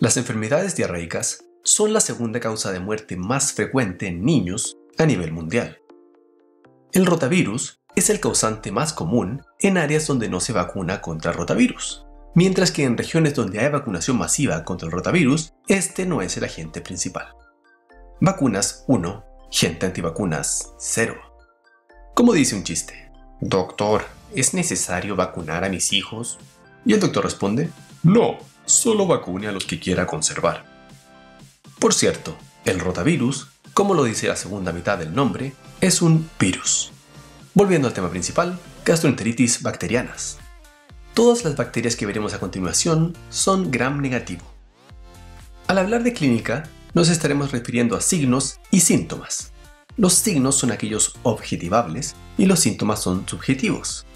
Las enfermedades diarreicas son la segunda causa de muerte más frecuente en niños a nivel mundial. El rotavirus es el causante más común en áreas donde no se vacuna contra rotavirus, mientras que en regiones donde hay vacunación masiva contra el rotavirus, este no es el agente principal. Vacunas 1, gente antivacunas 0. Como dice un chiste, Doctor, ¿es necesario vacunar a mis hijos? Y el doctor responde, No, solo vacune a los que quiera conservar. Por cierto, el rotavirus, como lo dice la segunda mitad del nombre, es un virus. Volviendo al tema principal, gastroenteritis bacterianas. Todas las bacterias que veremos a continuación son gram negativo. Al hablar de clínica, nos estaremos refiriendo a signos y síntomas. Los signos son aquellos objetivables y los síntomas son subjetivos.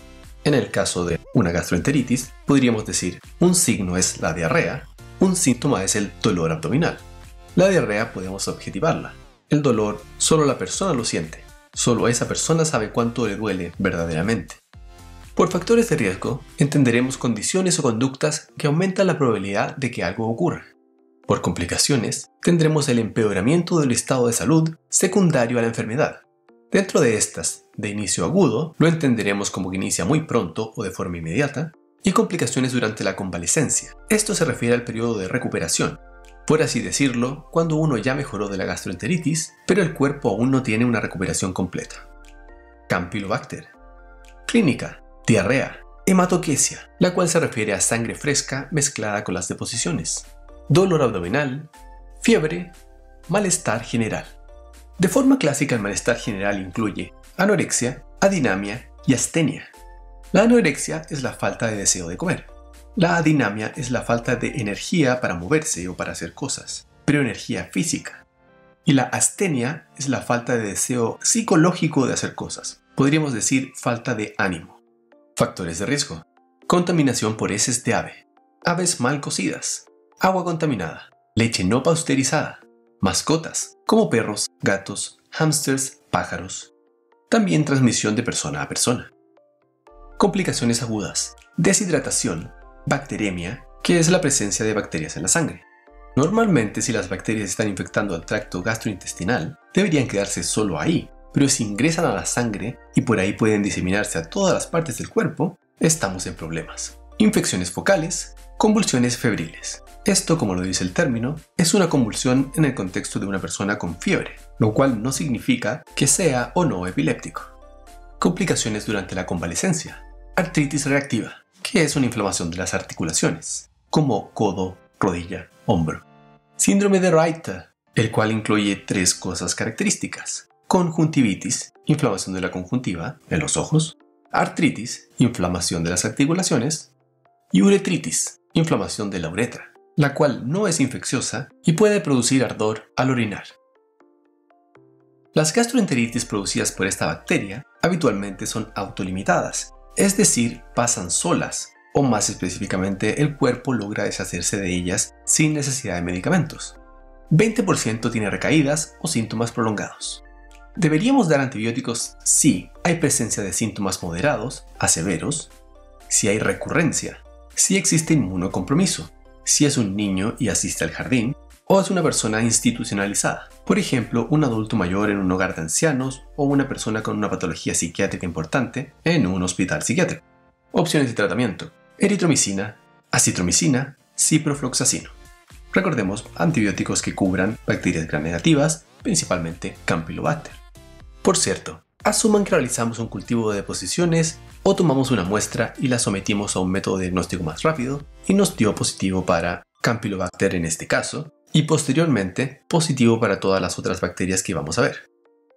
En el caso de una gastroenteritis, podríamos decir un signo es la diarrea, un síntoma es el dolor abdominal. La diarrea podemos objetivarla. El dolor solo la persona lo siente, solo esa persona sabe cuánto le duele verdaderamente. Por factores de riesgo, entenderemos condiciones o conductas que aumentan la probabilidad de que algo ocurra. Por complicaciones, tendremos el empeoramiento del estado de salud secundario a la enfermedad. Dentro de estas, de inicio agudo, lo entenderemos como que inicia muy pronto o de forma inmediata, y complicaciones durante la convalecencia. Esto se refiere al periodo de recuperación, por así decirlo, cuando uno ya mejoró de la gastroenteritis, pero el cuerpo aún no tiene una recuperación completa. Campylobacter. Clínica diarrea, hematoquesia, la cual se refiere a sangre fresca mezclada con las deposiciones, dolor abdominal, fiebre, malestar general. De forma clásica el malestar general incluye anorexia, adinamia y astenia. La anorexia es la falta de deseo de comer. La adinamia es la falta de energía para moverse o para hacer cosas, pero energía física. Y la astenia es la falta de deseo psicológico de hacer cosas. Podríamos decir falta de ánimo. Factores de riesgo. Contaminación por heces de ave. Aves mal cocidas. Agua contaminada. Leche no pasteurizada. Mascotas, como perros, gatos, hámsters, pájaros. También transmisión de persona a persona. Complicaciones agudas. Deshidratación. Bacteremia, que es la presencia de bacterias en la sangre. Normalmente si las bacterias están infectando al tracto gastrointestinal, deberían quedarse solo ahí, pero si ingresan a la sangre y por ahí pueden diseminarse a todas las partes del cuerpo, estamos en problemas. Infecciones focales, convulsiones febriles. Esto, como lo dice el término, es una convulsión en el contexto de una persona con fiebre, lo cual no significa que sea o no epiléptico. Complicaciones durante la convalecencia. Artritis reactiva, que es una inflamación de las articulaciones, como codo, rodilla, hombro. Síndrome de Reiter, el cual incluye tres cosas características conjuntivitis, inflamación de la conjuntiva en los ojos, artritis, inflamación de las articulaciones, y uretritis, inflamación de la uretra, la cual no es infecciosa y puede producir ardor al orinar. Las gastroenteritis producidas por esta bacteria habitualmente son autolimitadas, es decir, pasan solas, o más específicamente el cuerpo logra deshacerse de ellas sin necesidad de medicamentos. 20% tiene recaídas o síntomas prolongados. ¿Deberíamos dar antibióticos si hay presencia de síntomas moderados a severos, si hay recurrencia, si existe inmunocompromiso, si es un niño y asiste al jardín, o es una persona institucionalizada, por ejemplo, un adulto mayor en un hogar de ancianos o una persona con una patología psiquiátrica importante en un hospital psiquiátrico. Opciones de tratamiento: eritromicina, acitromicina, ciprofloxacino. Recordemos antibióticos que cubran bacterias gram negativas, principalmente Campylobacter. Por cierto, asuman que realizamos un cultivo de deposiciones o tomamos una muestra y la sometimos a un método diagnóstico más rápido y nos dio positivo para Campylobacter en este caso y posteriormente positivo para todas las otras bacterias que vamos a ver.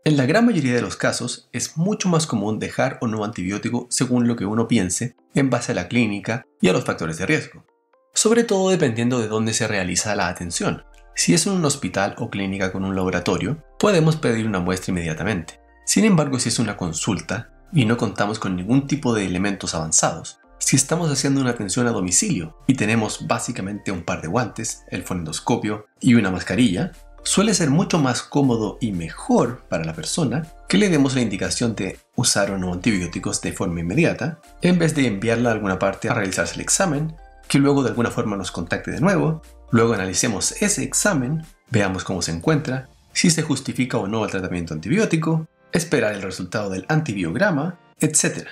En la gran mayoría de los casos es mucho más común dejar o no antibiótico según lo que uno piense en base a la clínica y a los factores de riesgo, sobre todo dependiendo de dónde se realiza la atención. Si es en un hospital o clínica con un laboratorio, podemos pedir una muestra inmediatamente. Sin embargo, si es una consulta y no contamos con ningún tipo de elementos avanzados, si estamos haciendo una atención a domicilio y tenemos básicamente un par de guantes, el fonendoscopio y una mascarilla, suele ser mucho más cómodo y mejor para la persona que le demos la indicación de usar o no antibióticos de forma inmediata, en vez de enviarla a alguna parte a realizarse el examen, que luego de alguna forma nos contacte de nuevo Luego analicemos ese examen, veamos cómo se encuentra, si se justifica o no el tratamiento antibiótico, esperar el resultado del antibiograma, etc.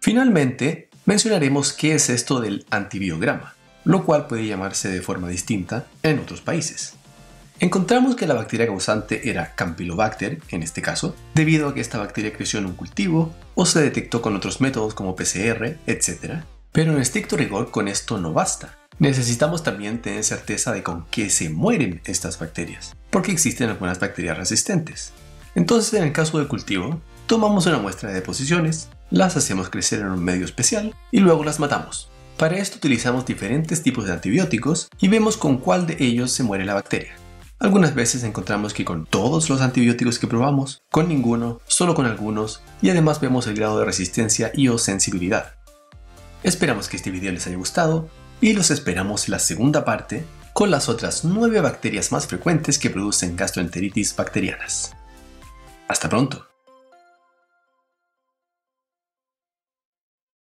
Finalmente, mencionaremos qué es esto del antibiograma, lo cual puede llamarse de forma distinta en otros países. Encontramos que la bacteria causante era Campylobacter, en este caso, debido a que esta bacteria creció en un cultivo o se detectó con otros métodos como PCR, etc. Pero en estricto rigor con esto no basta. Necesitamos también tener certeza de con qué se mueren estas bacterias, porque existen algunas bacterias resistentes. Entonces, en el caso del cultivo, tomamos una muestra de deposiciones, las hacemos crecer en un medio especial y luego las matamos. Para esto utilizamos diferentes tipos de antibióticos y vemos con cuál de ellos se muere la bacteria. Algunas veces encontramos que con todos los antibióticos que probamos, con ninguno, solo con algunos, y además vemos el grado de resistencia y o sensibilidad. Esperamos que este video les haya gustado y los esperamos en la segunda parte con las otras 9 bacterias más frecuentes que producen gastroenteritis bacterianas. Hasta pronto.